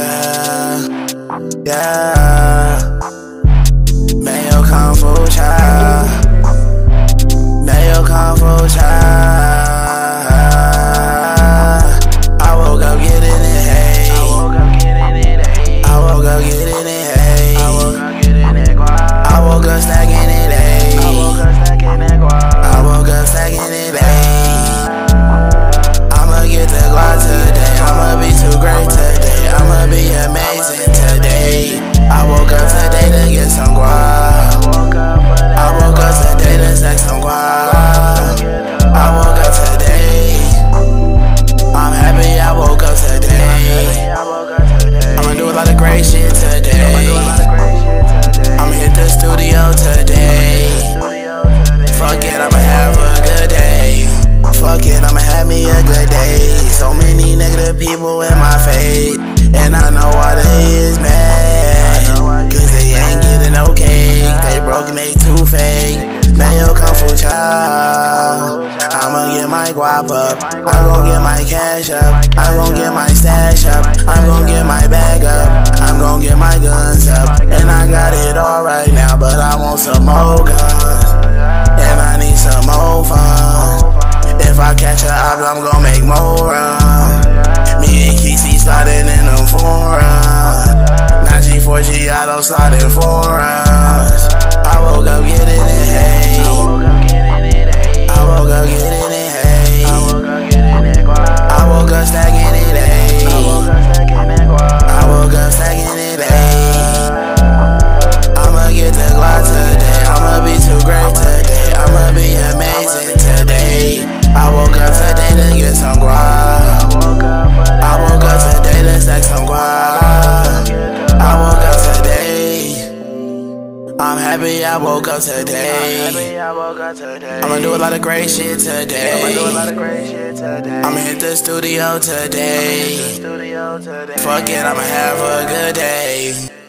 yeah, yeah. Happy I woke up today. I'ma do a lot of great shit today. I'ma hit the studio today. Fuck it, I'ma have a good day. Fuck it, I'ma have me a good day. So many negative people in my face. And I know why they is mad. Cause they ain't getting no cake. They broke and they too fake. Mayo Kung Fu Cha. I'ma get my guap up. I'm gon' get my cash up. I'm gon' get my stash up. I'm gon' get my bag up. I'm gon' get my guns up. And I got it all right now, but I want some more guns. And I need some more fun. If I catch a op, I'm gon' make more runs. Me and Kesey sliding in them forums. Now G4G, I don't slide in forums. Happy I woke up today. I'ma do a lot of great shit today. I'ma hit the studio today. Fuck it, I'ma have a good day.